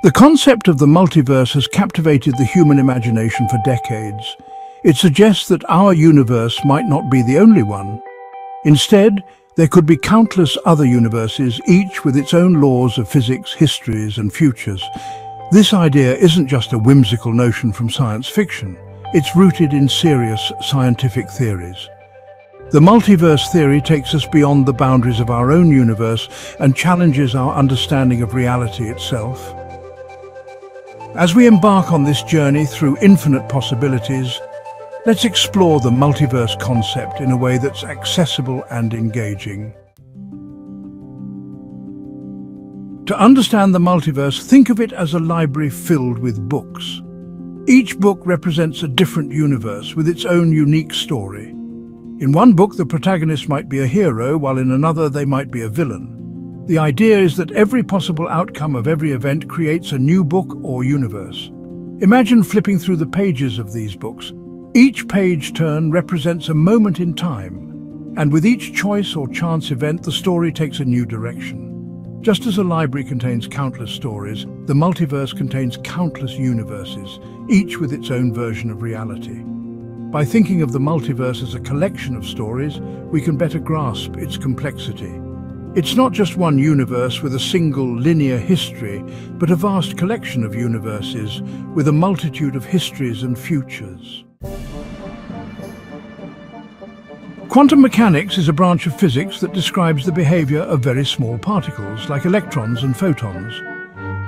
The concept of the multiverse has captivated the human imagination for decades. It suggests that our universe might not be the only one. Instead, there could be countless other universes, each with its own laws of physics, histories and futures. This idea isn't just a whimsical notion from science fiction. It's rooted in serious scientific theories. The multiverse theory takes us beyond the boundaries of our own universe and challenges our understanding of reality itself. As we embark on this journey through infinite possibilities, let's explore the multiverse concept in a way that's accessible and engaging. To understand the multiverse, think of it as a library filled with books. Each book represents a different universe with its own unique story. In one book, the protagonist might be a hero, while in another they might be a villain. The idea is that every possible outcome of every event creates a new book or universe. Imagine flipping through the pages of these books. Each page turn represents a moment in time, and with each choice or chance event, the story takes a new direction. Just as a library contains countless stories, the multiverse contains countless universes, each with its own version of reality. By thinking of the multiverse as a collection of stories, we can better grasp its complexity. It's not just one universe with a single linear history, but a vast collection of universes with a multitude of histories and futures. Quantum mechanics is a branch of physics that describes the behavior of very small particles, like electrons and photons.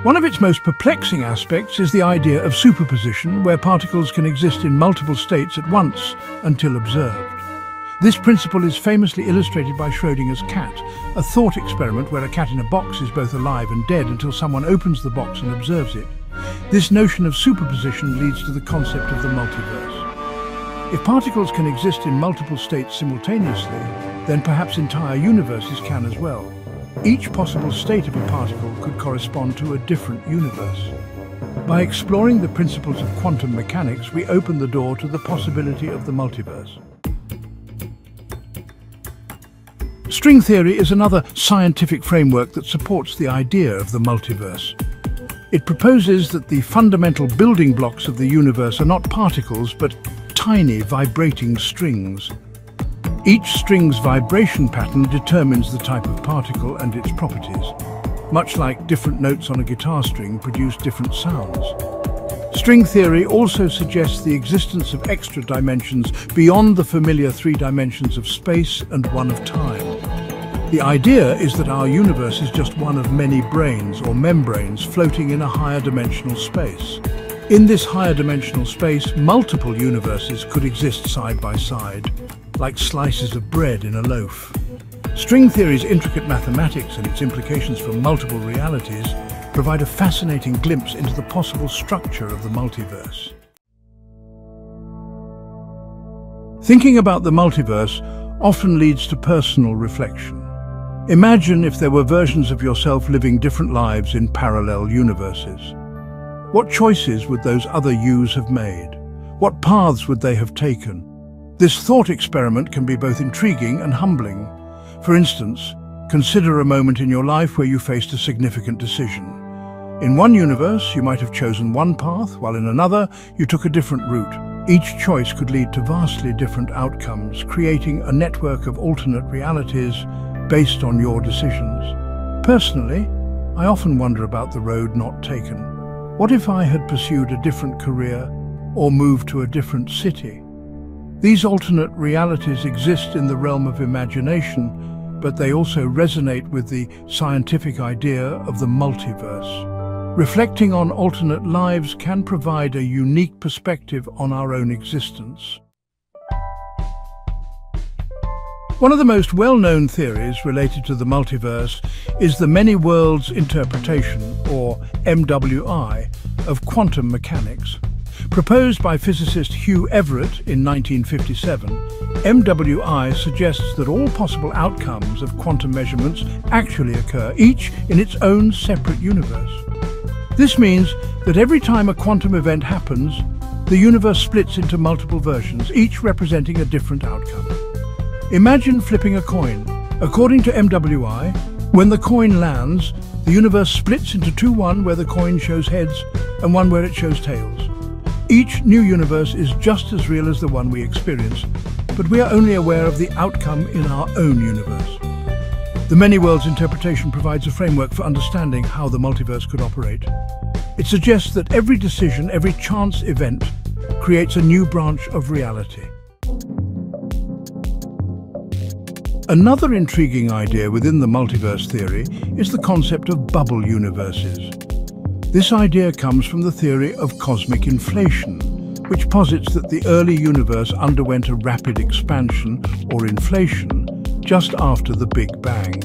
One of its most perplexing aspects is the idea of superposition, where particles can exist in multiple states at once until observed. This principle is famously illustrated by Schrödinger's cat, a thought experiment where a cat in a box is both alive and dead until someone opens the box and observes it. This notion of superposition leads to the concept of the multiverse. If particles can exist in multiple states simultaneously, then perhaps entire universes can as well. Each possible state of a particle could correspond to a different universe. By exploring the principles of quantum mechanics, we open the door to the possibility of the multiverse. String theory is another scientific framework that supports the idea of the multiverse. It proposes that the fundamental building blocks of the universe are not particles, but tiny vibrating strings. Each string's vibration pattern determines the type of particle and its properties. Much like different notes on a guitar string produce different sounds. String theory also suggests the existence of extra dimensions beyond the familiar three dimensions of space and one of time. The idea is that our universe is just one of many branes or membranes floating in a higher dimensional space. In this higher dimensional space, multiple universes could exist side by side, like slices of bread in a loaf. String theory's intricate mathematics and its implications for multiple realities provide a fascinating glimpse into the possible structure of the multiverse. Thinking about the multiverse often leads to personal reflection. Imagine if there were versions of yourself living different lives in parallel universes. What choices would those other yous have made? What paths would they have taken? This thought experiment can be both intriguing and humbling. For instance, consider a moment in your life where you faced a significant decision. In one universe, you might have chosen one path, while in another, you took a different route. Each choice could lead to vastly different outcomes, creating a network of alternate realities based on your decisions. Personally, I often wonder about the road not taken. What if I had pursued a different career or moved to a different city? These alternate realities exist in the realm of imagination, but they also resonate with the scientific idea of the multiverse. Reflecting on alternate lives can provide a unique perspective on our own existence. One of the most well-known theories related to the multiverse is the many worlds interpretation, or MWI, of quantum mechanics. Proposed by physicist Hugh Everett in 1957, MWI suggests that all possible outcomes of quantum measurements actually occur, each in its own separate universe. This means that every time a quantum event happens, the universe splits into multiple versions, each representing a different outcome. Imagine flipping a coin. According to MWI, When the coin lands, the universe splits into two, one where the coin shows heads and one where it shows tails. Each new universe is just as real as the one we experience, but we are only aware of the outcome in our own universe. The Many Worlds interpretation provides a framework for understanding how the multiverse could operate. It suggests that every decision, every chance event, creates a new branch of reality. Another intriguing idea within the multiverse theory is the concept of bubble universes. This idea comes from the theory of cosmic inflation, which posits that the early universe underwent a rapid expansion, or inflation, just after the Big Bang.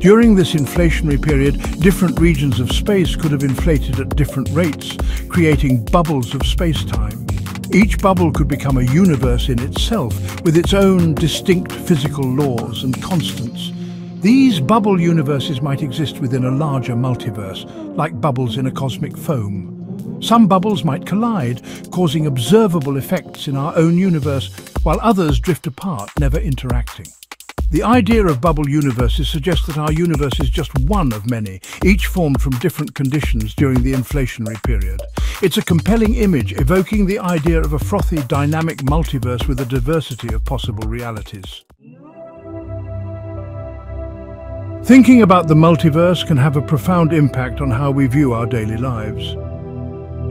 During this inflationary period, different regions of space could have inflated at different rates, creating bubbles of space-time. Each bubble could become a universe in itself, with its own distinct physical laws and constants. These bubble universes might exist within a larger multiverse, like bubbles in a cosmic foam. Some bubbles might collide, causing observable effects in our own universe, while others drift apart, never interacting. The idea of bubble universes suggests that our universe is just one of many, each formed from different conditions during the inflationary period. It's a compelling image evoking the idea of a frothy, dynamic multiverse with a diversity of possible realities. Thinking about the multiverse can have a profound impact on how we view our daily lives.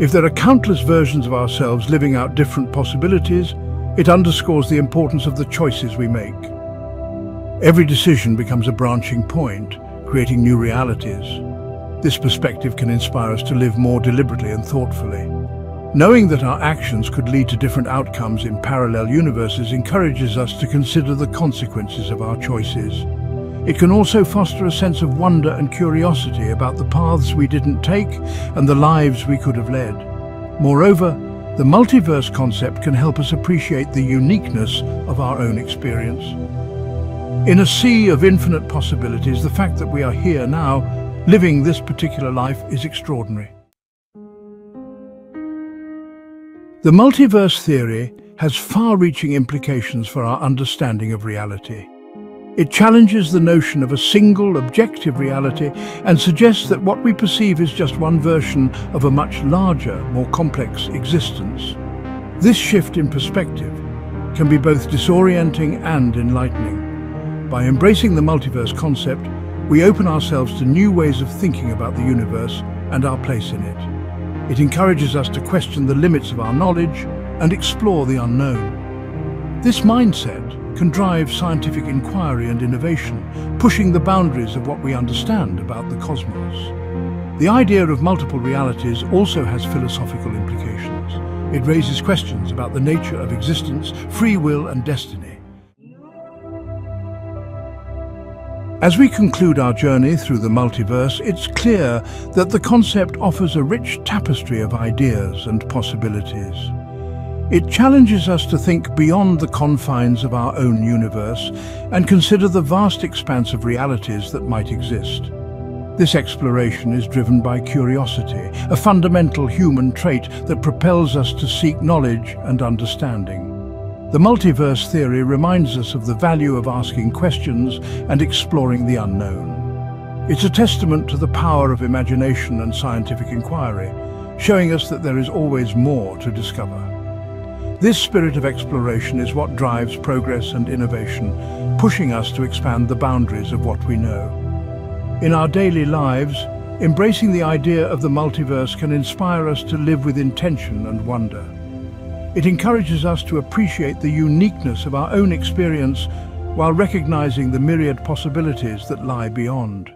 If there are countless versions of ourselves living out different possibilities, it underscores the importance of the choices we make. Every decision becomes a branching point, creating new realities. This perspective can inspire us to live more deliberately and thoughtfully. Knowing that our actions could lead to different outcomes in parallel universes encourages us to consider the consequences of our choices. It can also foster a sense of wonder and curiosity about the paths we didn't take and the lives we could have led. Moreover, the multiverse concept can help us appreciate the uniqueness of our own experience. In a sea of infinite possibilities, the fact that we are here now, living this particular life, is extraordinary. The multiverse theory has far-reaching implications for our understanding of reality. It challenges the notion of a single, objective reality and suggests that what we perceive is just one version of a much larger, more complex existence. This shift in perspective can be both disorienting and enlightening. By embracing the multiverse concept, we open ourselves to new ways of thinking about the universe and our place in it. It encourages us to question the limits of our knowledge and explore the unknown. This mindset can drive scientific inquiry and innovation, pushing the boundaries of what we understand about the cosmos. The idea of multiple realities also has philosophical implications. It raises questions about the nature of existence, free will and destiny. As we conclude our journey through the multiverse, it's clear that the concept offers a rich tapestry of ideas and possibilities. It challenges us to think beyond the confines of our own universe and consider the vast expanse of realities that might exist. This exploration is driven by curiosity, a fundamental human trait that propels us to seek knowledge and understanding. The multiverse theory reminds us of the value of asking questions and exploring the unknown. It's a testament to the power of imagination and scientific inquiry, showing us that there is always more to discover. This spirit of exploration is what drives progress and innovation, pushing us to expand the boundaries of what we know. In our daily lives, embracing the idea of the multiverse can inspire us to live with intention and wonder. It encourages us to appreciate the uniqueness of our own experience while recognizing the myriad possibilities that lie beyond.